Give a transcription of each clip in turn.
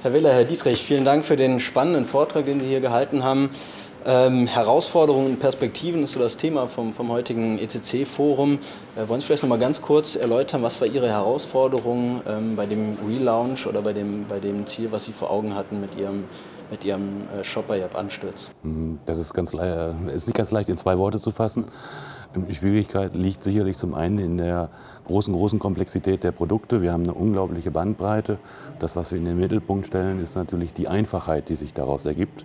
Herr Willer, Herr Dietrich, vielen Dank für den spannenden Vortrag, den Sie hier gehalten haben. Ähm, Herausforderungen und Perspektiven ist so das Thema vom, vom heutigen ECC-Forum. Äh, wollen Sie vielleicht noch mal ganz kurz erläutern, was war Ihre Herausforderung ähm, bei dem Relaunch oder bei dem, bei dem Ziel, was Sie vor Augen hatten mit Ihrem, mit Ihrem äh, Shop bei Yap Anstürz? Mhm, das ist, ganz, ist nicht ganz leicht in zwei Worte zu fassen. Die Schwierigkeit liegt sicherlich zum einen in der großen, großen Komplexität der Produkte. Wir haben eine unglaubliche Bandbreite. Das, was wir in den Mittelpunkt stellen, ist natürlich die Einfachheit, die sich daraus ergibt.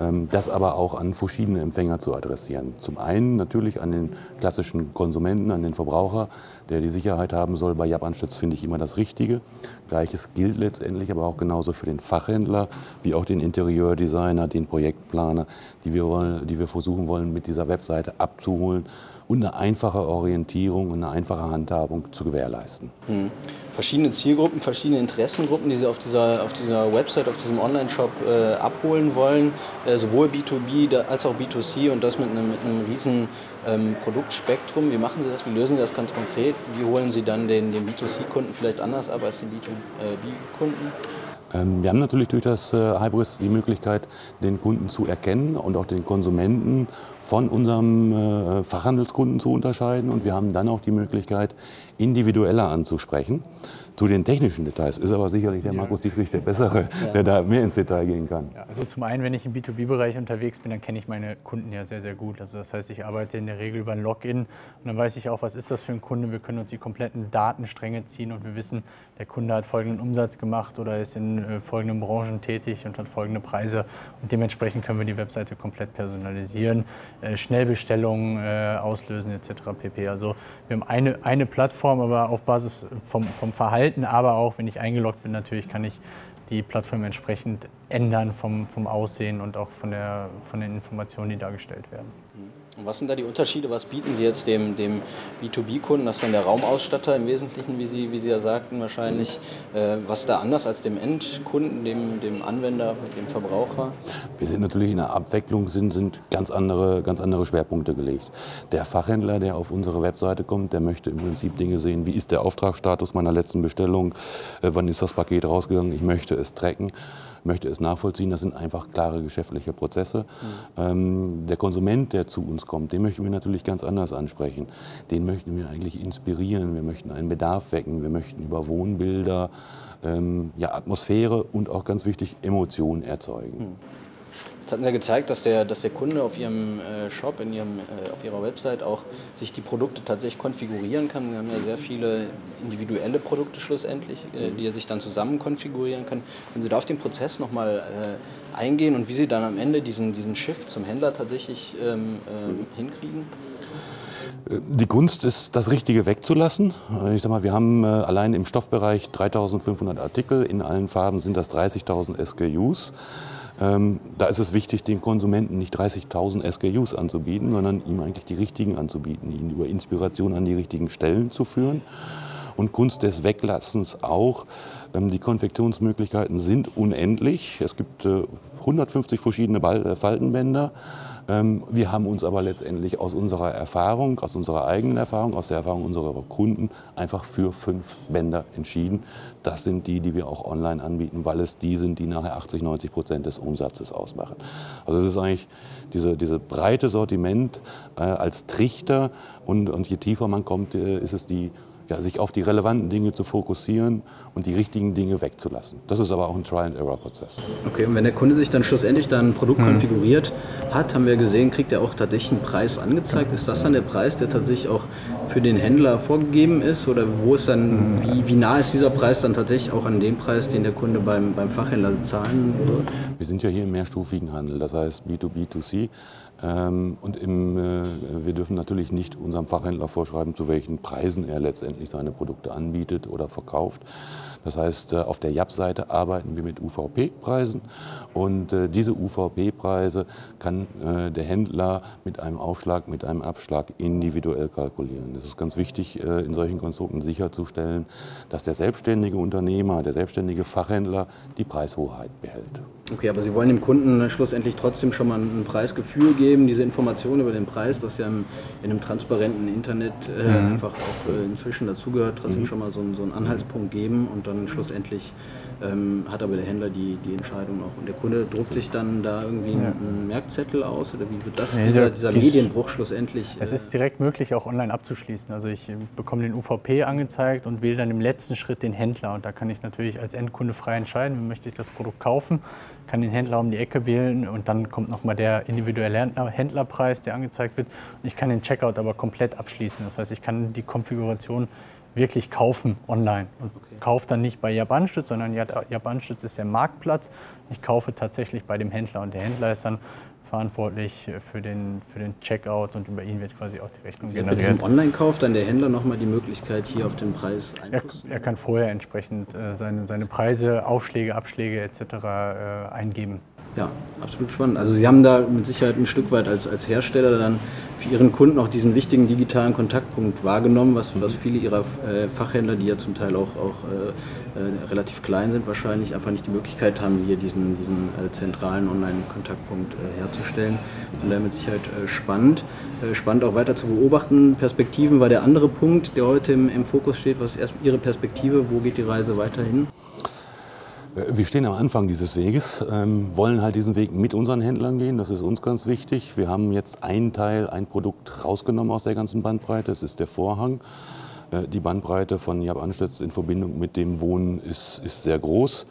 Ähm, das aber auch an verschiedene Empfänger zu adressieren. Zum einen natürlich an den klassischen Konsumenten, an den Verbraucher, der die Sicherheit haben soll. Bei Japanstütz finde ich immer das Richtige. Gleiches gilt letztendlich aber auch genauso für den Fachhändler, wie auch den Interieurdesigner, den Projektplaner, die wir, wollen, die wir versuchen wollen, mit dieser Webseite abzuholen und eine einfache Orientierung und eine einfache Handhabung zu gewährleisten. Mhm. Verschiedene Zielgruppen, verschiedene Interessengruppen, die Sie auf dieser, auf dieser Website, auf diesem Online-Shop äh, abholen wollen, äh, sowohl B2B als auch B2C und das mit einem, mit einem riesen ähm, Produktspektrum. Wie machen Sie das? Wie lösen Sie das ganz konkret? Wie holen Sie dann den, den B2C-Kunden vielleicht anders ab als den B2B-Kunden? Ähm, wir haben natürlich durch das äh, Hybris die Möglichkeit, den Kunden zu erkennen und auch den Konsumenten von unserem äh, Fachhandelskunden zu unterscheiden. Und wir haben dann auch die Möglichkeit, individueller anzusprechen. Zu den technischen Details ist aber sicherlich der Markus Dietrich der Bessere, ja. der da mehr ins Detail gehen kann. Ja, also zum einen, wenn ich im B2B-Bereich unterwegs bin, dann kenne ich meine Kunden ja sehr, sehr gut. Also das heißt, ich arbeite in der Regel über ein Login und dann weiß ich auch, was ist das für ein Kunde. Wir können uns die kompletten Datenstränge ziehen und wir wissen, der Kunde hat folgenden Umsatz gemacht oder ist in äh, folgenden Branchen tätig und hat folgende Preise. Und dementsprechend können wir die Webseite komplett personalisieren, Schnellbestellungen äh, auslösen etc. pp. Also wir haben eine, eine Plattform, aber auf Basis vom, vom Verhalten aber auch, wenn ich eingeloggt bin, natürlich kann ich die Plattform entsprechend ändern vom, vom Aussehen und auch von, der, von den Informationen, die dargestellt werden. Und was sind da die Unterschiede? Was bieten Sie jetzt dem, dem B2B-Kunden? Das ist dann der Raumausstatter im Wesentlichen, wie Sie, wie Sie ja sagten wahrscheinlich. Äh, was da anders als dem Endkunden, dem, dem Anwender, dem Verbraucher? Wir sind natürlich in der Abwicklung, sind, sind ganz, andere, ganz andere Schwerpunkte gelegt. Der Fachhändler, der auf unsere Webseite kommt, der möchte im Prinzip Dinge sehen, wie ist der Auftragsstatus meiner letzten Bestellung, äh, wann ist das Paket rausgegangen, ich möchte es tracken möchte es nachvollziehen. Das sind einfach klare geschäftliche Prozesse. Mhm. Ähm, der Konsument, der zu uns kommt, den möchten wir natürlich ganz anders ansprechen. Den möchten wir eigentlich inspirieren. Wir möchten einen Bedarf wecken. Wir möchten über Wohnbilder, ähm, ja, Atmosphäre und auch ganz wichtig Emotionen erzeugen. Mhm. Jetzt hatten Sie ja gezeigt, dass der, dass der Kunde auf Ihrem äh, Shop, in Ihrem, äh, auf Ihrer Website auch sich die Produkte tatsächlich konfigurieren kann. Wir haben ja sehr viele individuelle Produkte schlussendlich, äh, die er sich dann zusammen konfigurieren kann. Können Sie da auf den Prozess nochmal äh, eingehen und wie Sie dann am Ende diesen, diesen Shift zum Händler tatsächlich ähm, äh, hinkriegen? Die Kunst ist, das Richtige wegzulassen. Ich sag mal, wir haben allein im Stoffbereich 3500 Artikel, in allen Farben sind das 30.000 SKUs. Ähm, da ist es wichtig, dem Konsumenten nicht 30.000 SKUs anzubieten, sondern ihm eigentlich die richtigen anzubieten, ihn über Inspiration an die richtigen Stellen zu führen. Und Kunst des Weglassens auch. Ähm, die Konfektionsmöglichkeiten sind unendlich. Es gibt äh, 150 verschiedene Ball äh, Faltenbänder. Ähm, wir haben uns aber letztendlich aus unserer Erfahrung, aus unserer eigenen Erfahrung, aus der Erfahrung unserer Kunden einfach für fünf Bänder entschieden. Das sind die, die wir auch online anbieten, weil es die sind, die nachher 80, 90 Prozent des Umsatzes ausmachen. Also es ist eigentlich diese, diese breite Sortiment äh, als Trichter und, und je tiefer man kommt, äh, ist es die ja, sich auf die relevanten Dinge zu fokussieren und die richtigen Dinge wegzulassen. Das ist aber auch ein Try-and-Error-Prozess. Okay, und wenn der Kunde sich dann schlussendlich dann ein Produkt mhm. konfiguriert hat, haben wir gesehen, kriegt er auch tatsächlich einen Preis angezeigt. Ist das dann der Preis, der tatsächlich auch für den Händler vorgegeben ist? Oder wo ist dann, wie, wie nah ist dieser Preis dann tatsächlich auch an dem Preis, den der Kunde beim, beim Fachhändler zahlen wird? Wir sind ja hier im mehrstufigen Handel, das heißt B2B2C. Ähm, und im, äh, wir dürfen natürlich nicht unserem Fachhändler vorschreiben, zu welchen Preisen er letztendlich seine Produkte anbietet oder verkauft. Das heißt, äh, auf der JAP-Seite arbeiten wir mit UVP-Preisen und äh, diese UVP-Preise kann der Händler mit einem Aufschlag, mit einem Abschlag individuell kalkulieren. Es ist ganz wichtig, äh, in solchen Konstrukten sicherzustellen, dass der selbstständige Unternehmer, der selbstständige Fachhändler die Preishoheit behält. Okay, aber Sie wollen dem Kunden schlussendlich trotzdem schon mal ein Preisgefühl geben, diese Information über den Preis, das ja in einem transparenten Internet äh, mhm. einfach auch äh, inzwischen dazugehört, trotzdem mhm. schon mal so, so, einen Anhaltspunkt geben und dann schlussendlich ähm, hat aber der Händler die, die Entscheidung auch. Und der Kunde druckt sich dann da irgendwie ja. einen Merkzettel aus oder wie wird das, nee, dieser, dieser Medienbruch schlussendlich? Es ist direkt möglich, auch online abzuschließen. Also ich äh, bekomme den UVP angezeigt und wähle dann im letzten Schritt den Händler. Und da kann ich natürlich als Endkunde frei entscheiden, wie möchte ich das Produkt kaufen kann den Händler um die Ecke wählen und dann kommt nochmal der individuelle Händlerpreis, der angezeigt wird. Und ich kann den Checkout aber komplett abschließen. Das heißt, ich kann die Konfiguration wirklich kaufen online und okay. kaufe dann nicht bei Japanstütz, sondern Japanstütz ist der Marktplatz. Ich kaufe tatsächlich bei dem Händler und der Händler ist dann verantwortlich für den, für den Checkout und über ihn wird quasi auch die Rechnung generiert. Bei diesem Online-Kauf dann der Händler nochmal die Möglichkeit, hier auf den Preis Einfluss er, er kann vorher entsprechend äh, seine, seine Preise, Aufschläge, Abschläge etc. Äh, eingeben. Ja, absolut spannend. Also Sie haben da mit Sicherheit ein Stück weit als, als Hersteller dann für Ihren Kunden auch diesen wichtigen digitalen Kontaktpunkt wahrgenommen, was, was viele Ihrer äh, Fachhändler, die ja zum Teil auch, auch äh, äh, relativ klein sind, wahrscheinlich einfach nicht die Möglichkeit haben, hier diesen, diesen äh, zentralen Online-Kontaktpunkt äh, herzustellen. Von daher mit Sicherheit äh, spannend. spannend auch weiter zu beobachten. Perspektiven war der andere Punkt, der heute im, im Fokus steht. Was ist erst Ihre Perspektive? Wo geht die Reise weiterhin? Wir stehen am Anfang dieses Weges, ähm, wollen halt diesen Weg mit unseren Händlern gehen. Das ist uns ganz wichtig. Wir haben jetzt einen Teil, ein Produkt rausgenommen aus der ganzen Bandbreite. Das ist der Vorhang. Äh, die Bandbreite von Japanstütz in Verbindung mit dem Wohnen ist, ist sehr groß.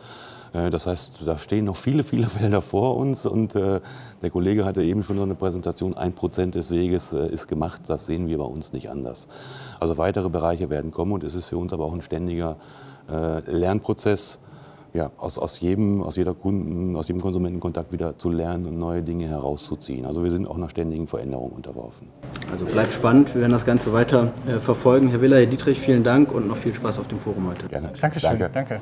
Äh, das heißt, da stehen noch viele, viele Felder vor uns und äh, der Kollege hatte eben schon so eine Präsentation, ein Prozent des Weges ist gemacht, das sehen wir bei uns nicht anders. Also weitere Bereiche werden kommen und es ist für uns aber auch ein ständiger Lernprozess, ja, aus, aus, jedem, aus jeder Kunden, aus jedem Konsumentenkontakt wieder zu lernen und neue Dinge herauszuziehen. Also wir sind auch einer ständigen Veränderung unterworfen. Also bleibt spannend, wir werden das Ganze weiter äh, verfolgen. Herr Willer, Herr Dietrich, vielen Dank und noch viel Spaß auf dem Forum heute. Gerne. Dankeschön. Danke. Danke.